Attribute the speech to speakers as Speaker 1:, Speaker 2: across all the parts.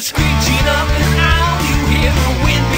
Speaker 1: screeching up and owl, you hear the wind.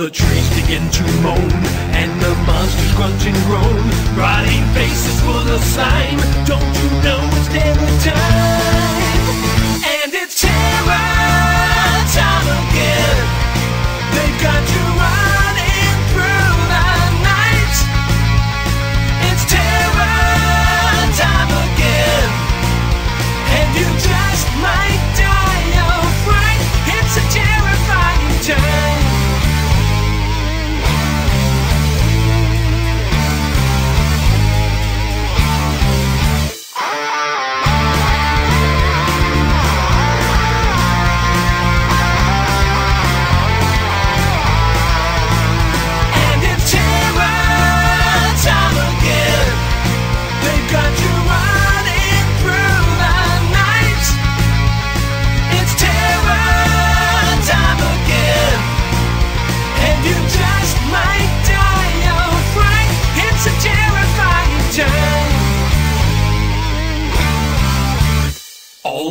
Speaker 1: the trees begin to moan And the monsters grunt and groan Rotting faces full of slime Don't you know it's dinner time?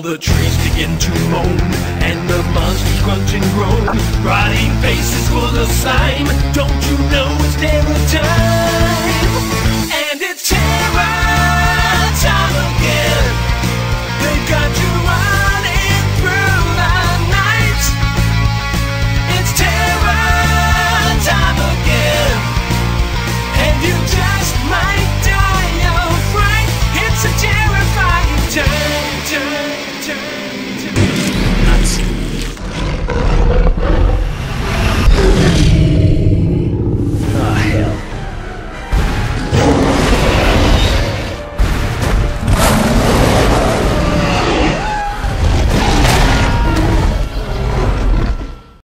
Speaker 1: the trees begin to moan, and the monsters grunt and groan. Rotting faces full of slime. Don't you